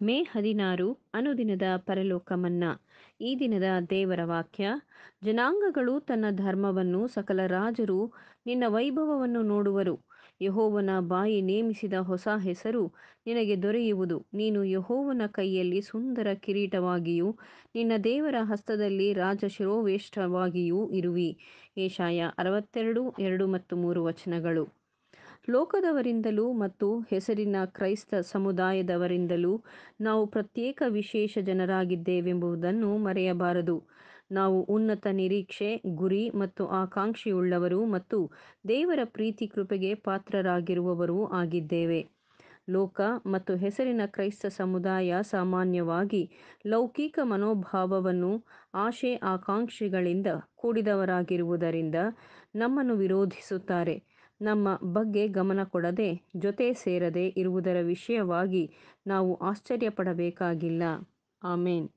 ಮೇ ಹದಿನಾರು ಅನುದಿನದ ಪರಲೋಕ ಮನ್ನಾ ಈ ದಿನದ ದೇವರ ವಾಕ್ಯ, ಜನಾಂಗಗಳು ತನ್ನ ಧರ್ಮವನ್ನು ಸಕಲ ರಾಜರು ನಿನ್ನ ವೈಭವವನ್ನು ನೋಡುವರು. ಯಹೋವನ ಬಾಯಿ ನೇಮಿಸಿದ ಹೊಸ ಹೆಸರು ನಿನಗೆ ದೊರೆಯುವುದು. ನೀನು ಯಹೋವನ ಕೈಯಲ್ಲಿ ಸುಂದರ ಕಿರೀಟವಾಗಿಯೂ, ನಿನ್ನ ದೇವರ ಹಸ್ತದಲ್ಲಿ ರಾಜಶಿರೋವೇಷ್ಟವಾಗಿಯೂ ಇರುವಿ. ಏಷಾಯ ಅರವತ್ತೆರಡು, ಎರಡು ಮತ್ತು ಮೂರು ವಚನಗಳು. ಲೋಕದವರಿಂದಲೂ ಮತ್ತು ಹೆಸರಿನ ಕ್ರೈಸ್ತ ಸಮುದಾಯದವರಿಂದಲೂ ನಾವು ಪ್ರತ್ಯೇಕ ವಿಶೇಷ ಜನರಾಗಿದ್ದೇವೆಂಬುದನ್ನು ಮರೆಯಬಾರದು. ನಾವು ಉನ್ನತ ನಿರೀಕ್ಷೆ, ಗುರಿ ಮತ್ತು ಆಕಾಂಕ್ಷೆಯುಳ್ಳವರು ಮತ್ತು ದೇವರ ಪ್ರೀತಿ ಕೃಪೆಗೆ ಪಾತ್ರರಾಗಿರುವವರೂ ಆಗಿದ್ದೇವೆ. ಲೋಕ ಮತ್ತು ಹೆಸರಿನ ಕ್ರೈಸ್ತ ಸಮುದಾಯ ಸಾಮಾನ್ಯವಾಗಿ ಲೌಕಿಕ ಮನೋಭಾವವನ್ನು, ಆಶೆ, ಆಕಾಂಕ್ಷೆಗಳಿಂದ ಕೂಡಿದವರಾಗಿರುವುದರಿಂದ ನಮ್ಮನ್ನು ವಿರೋಧಿಸುತ್ತಾರೆ. ನಮ್ಮ ಬಗ್ಗೆ ಗಮನ ಕೊಡದೆ ಜೊತೆ ಸೇರದೆ ಇರುವುದರ ವಿಷಯವಾಗಿ ನಾವು ಆಶ್ಚರ್ಯಪಡಬೇಕಾಗಿಲ್ಲ. ಆಮೇನ್.